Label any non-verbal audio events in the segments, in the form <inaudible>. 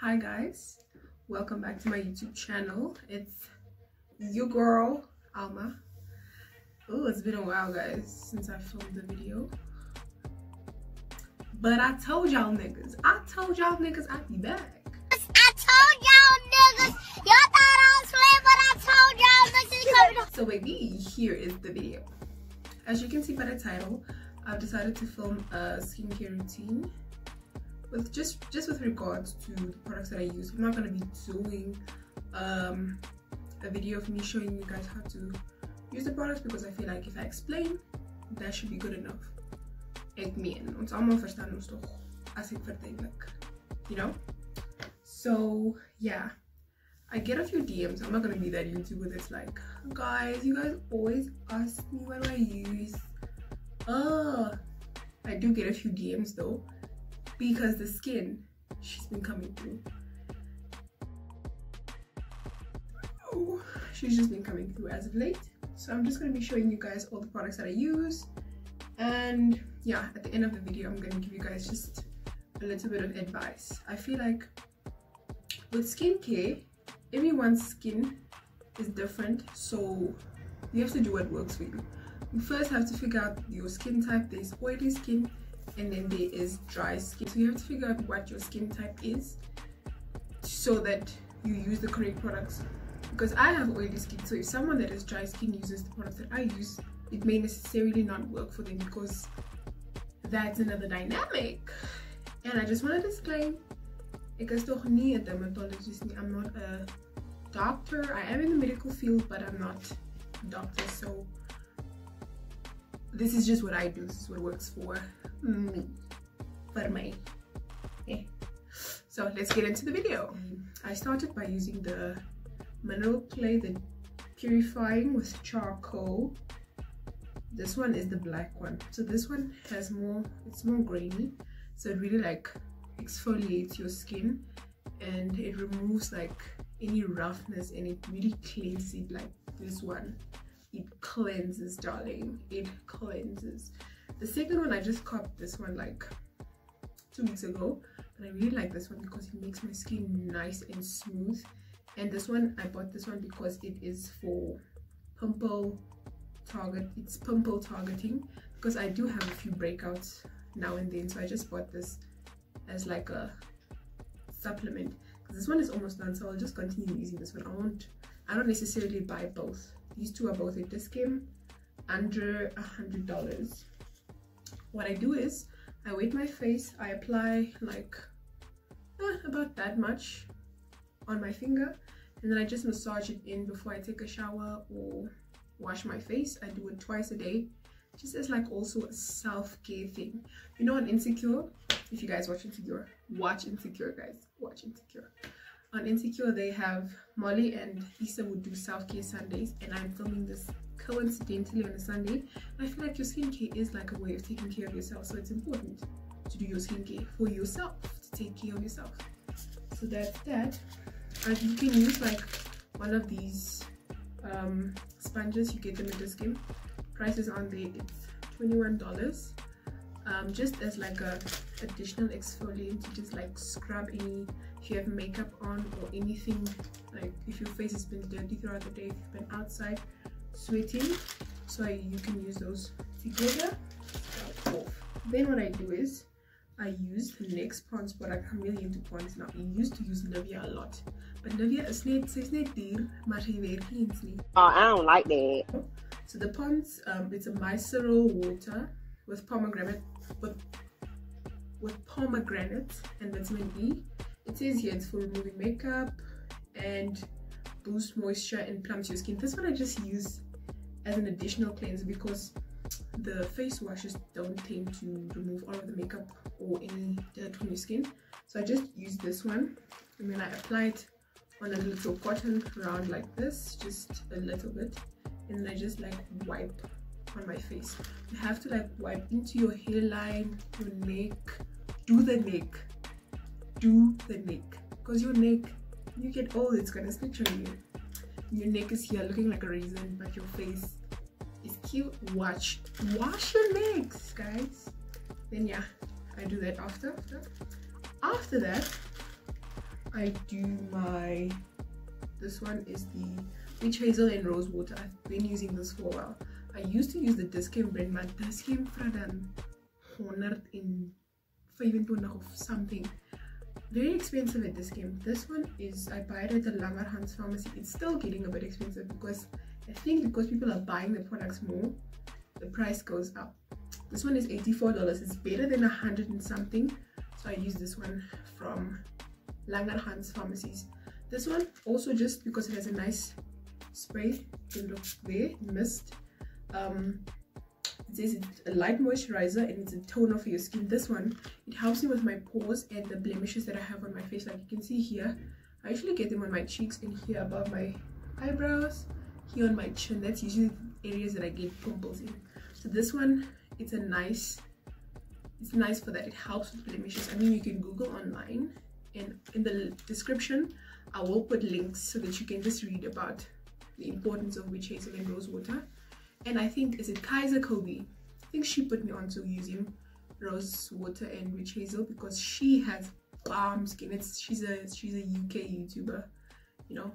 hi guys. Welcome back to my youtube channel. It's your girl alma. Oh it's been a while guys since i filmed the video. But i told y'all niggas. I told y'all niggas i'd be back. I told y'all niggas. Y'all thought I was playing, but I told y'all niggas. so baby here is the video. As you can see by the title i've decided to film a skincare routine with just just with regards to the products that i use i'm not to be doing um a video of me showing you guys how to use the products because i feel like if i explain that should be good enough ek meen ons almal verstaan ons tog as ek verduidelik you know so yeah I get a few DMs. I'm not gonna be that YouTuber that's like, guys, you guys always ask me what do I use. Oh, I do get a few DMs though, because the skin, she's been coming through. Oh, she's just been coming through as of late. So I'm just gonna be showing you guys all the products that I use. And yeah, at the end of the video, I'm gonna give you guys just a little bit of advice. I feel like with skincare, everyone's skin is different so you have to do what works for you you first have to figure out your skin type there's oily skin and then there is dry skin so you have to figure out what your skin type is so that you use the correct products because i have oily skin so if someone that has dry skin uses the products that i use it may necessarily not work for them because that's another dynamic and i just want to disclaim ek dermatologist. I'm not a doctor. I am in the medical field, but I'm not a doctor. So this is just what I do. This is what works for me. For me. Okay. So let's get into the video. I started by using the mineral clay, the purifying with charcoal. This one is the black one. So this one has more, it's more grainy. So it really like exfoliates your skin and it removes like any roughness and it really cleanses it like this one it cleanses darling it cleanses the second one i just copped this one like two weeks ago. But i really like this one because it makes my skin nice and smooth. And this one i bought this one because it is for pimple target it's pimple targeting. Because i do have a few breakouts now and then so i just bought this as like a supplement. This one is almost done so i'll just continue using this one. I won't i don't necessarily buy both. These two are both a discount under a hundred dollars what i do is i wet my face i apply like eh, about that much on my finger and then i just massage it in before i take a shower or wash my face. I do it twice a day just as like also a self-care thing. You know on insecure? If you guys watch insecure watch insecure guys. Watch insecure. On insecure they have molly and issa would do self-care sundays and i'm filming this coincidentally on a sunday i feel like your skincare is like a way of taking care of yourself so it's important to do your skincare for yourself to take care of yourself. So that's that. And you can use like one of these um sponges. You get them at discount prices on there it's 21 dollars. Um, just as like a additional exfoliant to just like scrub any if you have makeup on or anything like if your face has been dirty throughout the day if you've been outside sweating so I, you can use those together then what I do is I use NYX Pond's product. I'm really into Pond's now. I used to use Nivea a lot. But Nivea is not sy's net duur, maar sy werk nie eens nie. Oh, I don't like that. So the Pond's, um, it's a micellar water with pomegranate, with, with pomegranate and vitamin E. It says here it's for removing makeup and boost moisture and plumps your skin. This one I just use as an additional cleanser because the face washes don't tend to remove all of the makeup or any dirt from your skin. So i just use this one and then i apply it on a little cotton round like this just a little bit. And then i just like wipe on my face. You have to like wipe into your hairline your neck. Do the neck. Do the neck. Because your neck you get old oh, it's gonna snitch on you your neck is here looking like a raisin but your face is cute. Watch wash your legs guys. Then yeah i do that after. After that I do my this one is the witch hazel and rose water. I've been using this for a while. I used to use the Dis-Chem brand but Dis-Chem dan 125 of something very expensive at Dis-Chem. this one is i buy it at the langerhans pharmacy. It's still getting a bit expensive because i think because people are buying the products more the price goes up. This one is 84 dollars. It's better than a hundred and something. So i use this one from langerhans pharmacies. This one also just because it has a nice spray it looks there mist. Um it says it's a light moisturizer and it's a toner for your skin. This one it helps me with my pores and the blemishes that i have on my face. Like you can see here i usually get them on my cheeks and here above my eyebrows here on my chin. That's usually areas that i get pimples in. So this one it's a nice it's nice for that. It helps with blemishes. I mean you can google online and in the description i will put links so that you can just read about the importance of witch hazel and rose water and I think is it Kaiser Kobe? I think she put me onto using rose water and witch hazel because she has bomb skin it's she's a she's a UK YouTuber you know?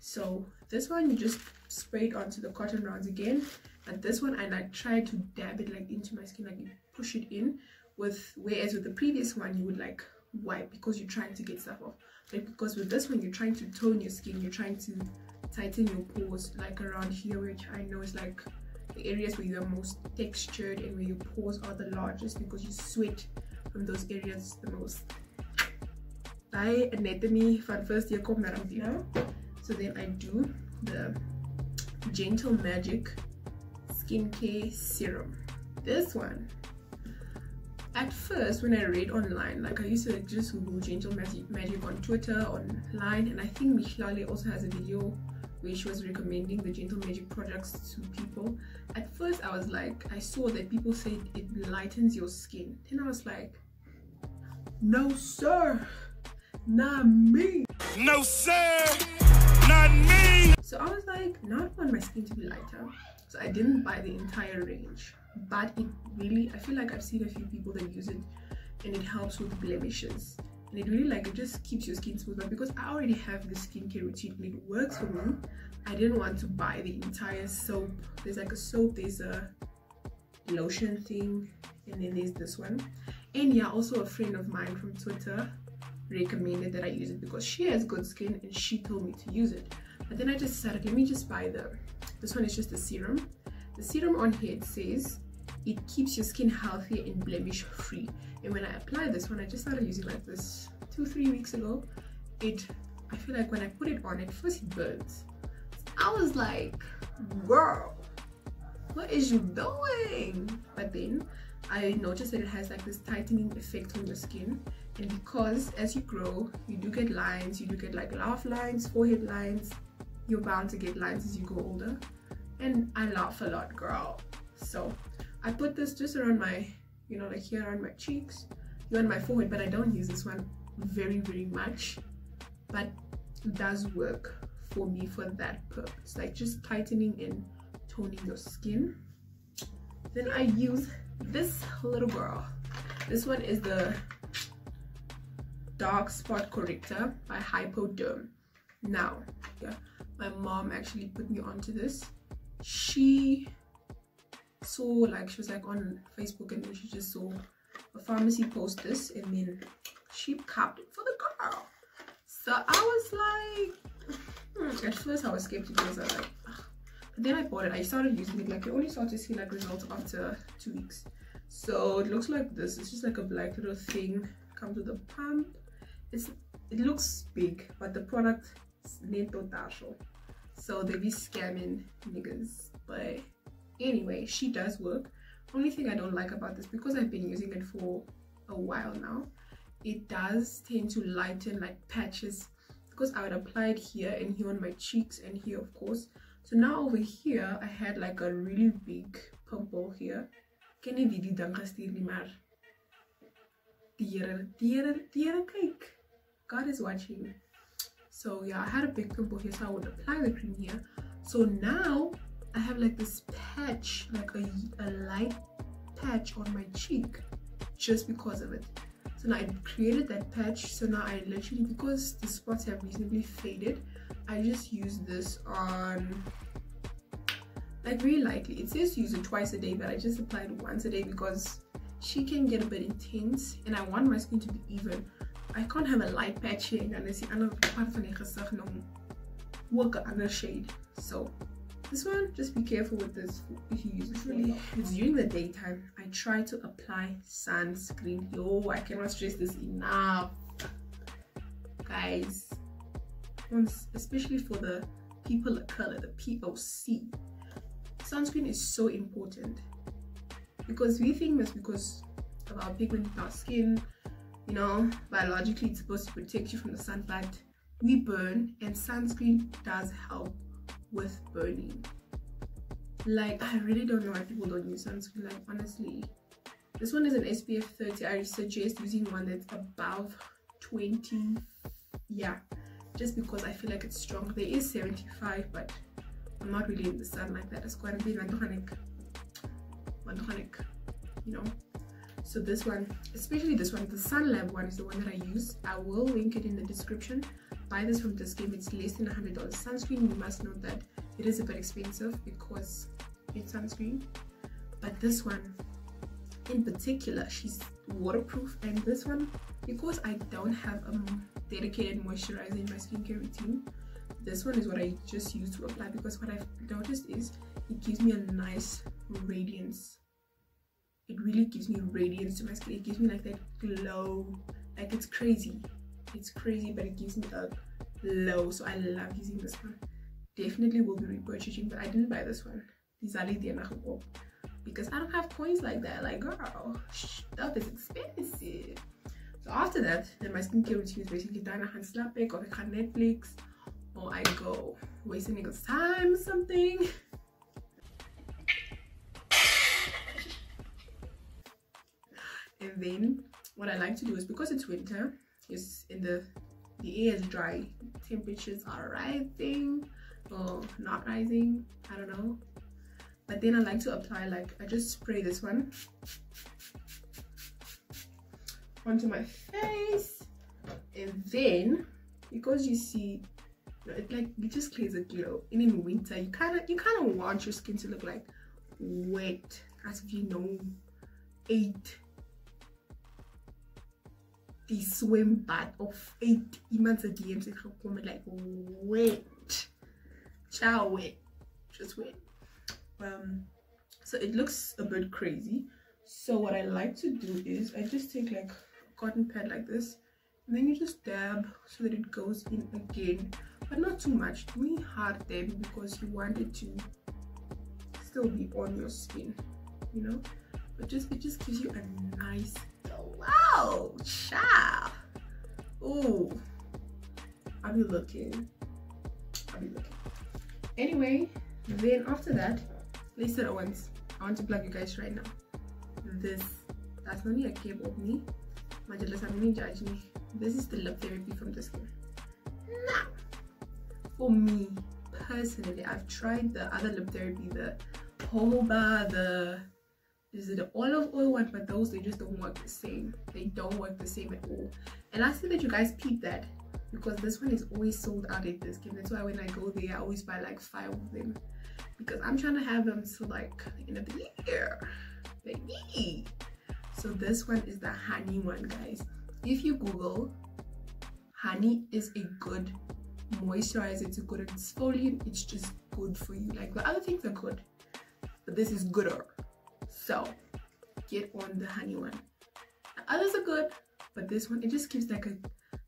So this one you just spray it onto the cotton rounds again and this one I try to dab it like into my skin like you push it in with whereas with the previous one you would like wipe because you're trying to get stuff off. But because with this one you're trying to tone your skin you're trying to tighten your pores like around here which I know is like the areas where you are most textured and where your pores are the largest because you sweat from those areas the most. I anatomy first year kom. So then I do the Gentle Magic skincare serum. This one at first when I read online, like I used to just Google Gentle Magic, Magic on Twitter, online, and I think Mihlali also has a video where she was recommending the Gentle Magic products to people. At first, I was like, I saw that people said it lightens your skin. Then I was like, no, sir, not me. No, sir, not me. So I was like, now I want my skin to be lighter. So I didn't buy the entire range, but it really, I feel like I've seen a few people that use it and it helps with blemishes and it really like it just keeps your skin smooth but because i already have the skincare routine and it works for me i didn't want to buy the entire soap. There's like a soap there's a lotion thing and then there's this one. And yeah also a friend of mine from twitter recommended that i use it because she has good skin and she told me to use it. But then i just decided let me just buy the this one is just a serum. The serum on here it says it keeps your skin healthy and blemish free. And when i apply this one i just started using like this two three weeks ago. It i feel like when i put it on at first it burns. I was like girl what is you doing? But then i noticed that it has like this tightening effect on your skin. And because as you grow you do get lines you do get like laugh lines forehead lines you're bound to get lines as you go older. And i laugh a lot girl. So I put this just around my, you know, like here around my cheeks, on my forehead, but I don't use this one very, very much. But it does work for me for that purpose, like just tightening and toning your skin. Then I use this little girl. This one is the Dark Spot Corrector by Hypoderm. Now, yeah, my mom actually put me onto this. She saw like she was like on Facebook and then she just saw a pharmacy post this and then she capped it for the girl. So I was like, hmm. at first I was skeptical. I was like, Ugh. but then I bought it. I started using it. Like you only start to see like results after two weeks. So it looks like this. It's just like a black little thing. Comes with a pump. It's it looks big, but the product is neto dasho. So they be scamming niggas, but anyway she does work. Only thing i don't like about this because i've been using it for a while now it does tend to lighten like patches. Because i would apply it here and here on my cheeks and here of course. So now over here i had like a really big pimple here. Can you die dan gestuur nie maar god is watching. So yeah i had a big pimple here so i would apply the cream here. So now I have like this patch, like a, a light patch on my cheek just because of it. so now i created that patch. So now i literally because the spots have reasonably faded i just use this on like really lightly. It says use it twice a day but i just apply it once a day because she can get a bit intense and i want my skin to be even. I can't have a light patch here and is die ander part van die gesig nou ook 'n ander shade. So this one just be careful with this. If you use it really? it's during the daytime. I try to apply sunscreen. Yo i cannot stress this enough. Guys especially for the people of color the poc sunscreen is so important. Because we think that's because of our pigment in our skin you know biologically it's supposed to protect you from the sun but we burn and sunscreen does help with burning like i really don't know why people don't use sunscreen like honestly this one is an spf 30 i suggest using one that's above 20 yeah just because i feel like it's strong there is 75 but I'm not really in the sun like that. It's quite a bit mandogenic. you know. So this one, especially this one, the Sun Lab one is the one that I use. I will link it in the description. Buy this from Dis-Chem It's less than a $100. Sunscreen, you must know that it is a bit expensive because it's sunscreen. But this one, in particular, she's waterproof. And this one, because I don't have a dedicated moisturizer in my skincare routine, this one is what I just use to apply because what I've noticed is it gives me a nice radiance it really gives me radiance to my skin it gives me like that glow like it's crazy it's crazy but it gives me a glow so I love using this one. Definitely will be repurchasing but I didn't buy this one. These are the because I don't have coins like that like girl stuff is expensive. So after that then my skincare routine is basically done. I can slap back or I can Netflix or I go wasting niggas time or something. <laughs> and then what I like to do is because it's winter, it's in the the air is dry, temperatures are rising or not rising, I don't know. But then I like to apply like I just spray this one onto my face and then because you see it like it just clears a glow and in winter you kind of you kind of want your skin to look like wet as if you know eight the swim bath of eight iemand a DM's like wet chow wet just wet um so it looks a bit crazy. So what I like to do is I just take like a cotton pad like this and then you just dab so that it goes in again but not too much. Really hard then because you want it to still be on your skin you know? But just it just gives you a nice glow child ah. Ooh. i'll be looking. I'll be looking. Anyway then after that listen at once i want to plug you guys right now. This that's only a cable of me. My jealous i'm judge me. This is the lip therapy from Dis-Chem now for me personally i've tried the other lip therapy the jojoba the is the olive oil one but those they just don't work the same. They don't work the same at all. And i see that you guys peep that because this one is always sold out at Dis-Chem. that's why when i go there i always buy like five of them. Because i'm trying to have them to like the end of the year baby. So this one is the honey one guys. If you google honey is a good moisturizer it's a good exfoliant. It's just good for you. Like the other things are good but this is gooder so get on the honey one. The others are good but this one it just gives like a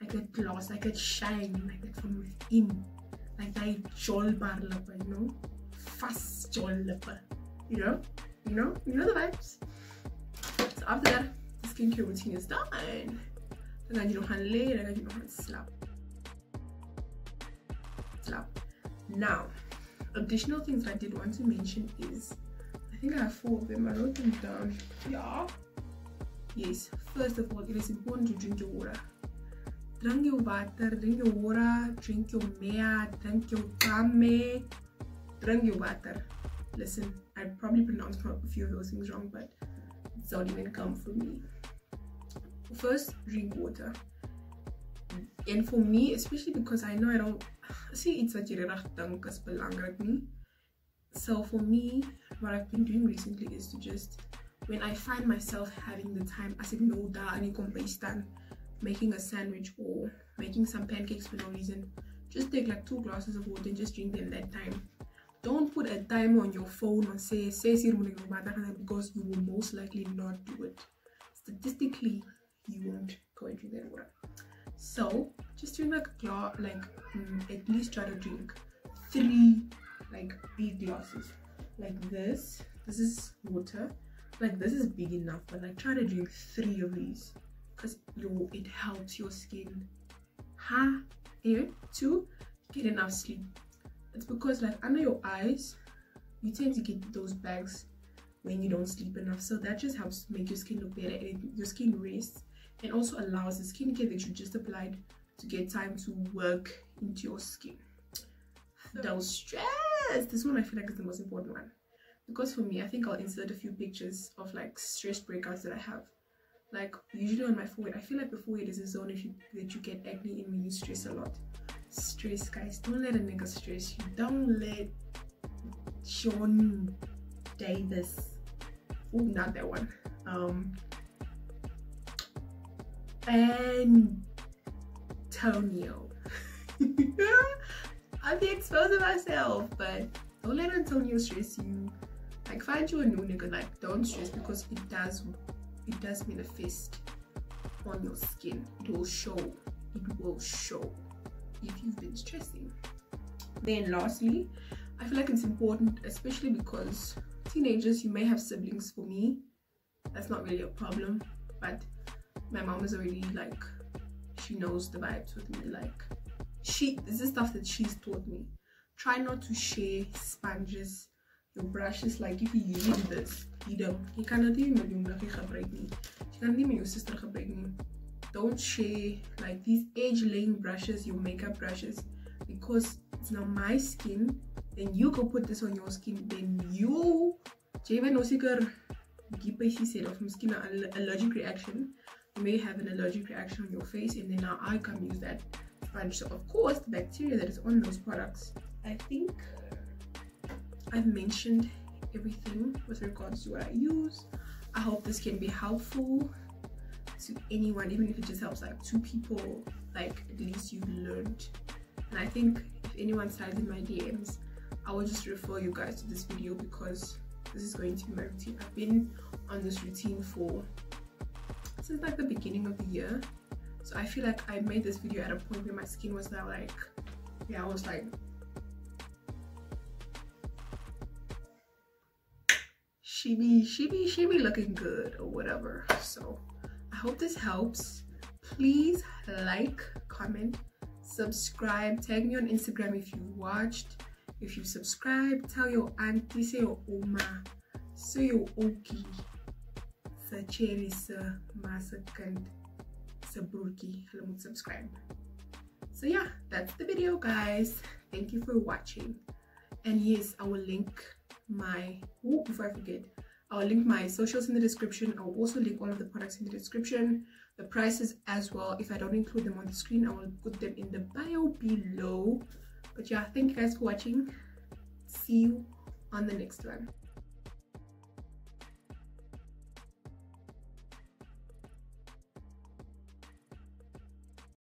like a gloss like a shine like that from within. Like that jol barlapa you know? Fast jol you know? You know? You know the vibes. So after that the skincare routine is done. Dan gaan jy nog gaan lê dan gaan jy nog gaan slap. Now additional things that i did want to mention is i think i have four of them. I wrote them down. Yeah. Yes first of all it is important to drink your water. Drink your water drink your water drink your mea drink your kame drink your water listen i probably pronounced a few of those things wrong but it's not even come from me. First drink water. And for me especially because i know i don't see it's a belangrijk nie so for me what i've been doing recently is to just when i find myself having the time as ik no da stand making a sandwich or making some pancakes for no reason. Just take like two glasses of water and just drink them that time. Don't put a timer on your phone or say say because you will most likely not do it. Statistically you won't go and drink that water so just drink like a glass like um, at least try to drink three like big glasses. Like this this is water. Like this is big enough but like try to drink three of these because your it helps your skin. Ha here two get enough sleep. It's because like under your eyes you tend to get those bags when you don't sleep enough. So that just helps make your skin look better and your skin rests and also allows the skincare that you just applied to get time to work into your skin don't stress this one i feel like is the most important one. Because for me i think i'll insert a few pictures of like stress breakouts that i have. Like usually on my forehead i feel like the forehead is a zone if you that you get acne in when you stress a lot. Stress guys. Don't let a nigga stress you. Don't let sean davis. Oh not that one. Um antonio <laughs> i'll be exposing myself but don't let antonio stress you. Like find you a new nigga like don't stress because it does it does manifest on your skin. It will show. It will show if you've been stressing. Then lastly i feel like it's important especially because teenagers you may have siblings. For me that's not really a problem but my mom is already like she knows the vibes with me like she this is stuff that she's taught me. Try not to share sponges your brushes like if you use this you don't. You cannot even met jou bruggie gebruik nie. Jy kan nie met gebruik nie. Don't share like these age laying brushes your makeup brushes because it's not my skin then you go put this on your skin then you jy weet sê of miskien 'n allergic reaction you may have an allergic reaction on your face and then now I can use that sponge so of course the bacteria that is on those products I think I've mentioned everything with regards to what I use. I hope this can be helpful to anyone, even if it just helps like two people, like at least you've learned. And I think if anyone slides in my DMs, I will just refer you guys to this video because this is going to be my routine. I've been on this routine for since like the beginning of the year. So I feel like I made this video at a point where my skin was now like, yeah, I was like she be she be she be looking good or whatever. So i hope this helps. Please like comment subscribe. Tag me on instagram if you watched. If you subscribe tell your auntie say your oma say your oki sa cherry sa masakand sa burki subscribe. So yeah that's the video guys. Thank you for watching. And yes i will link my oh, before I forget I'll link my socials in the description. I'll also link all of the products in the description the prices as well. If I don't include them on the screen I will put them in the bio below. But yeah thank you guys for watching. See you on the next one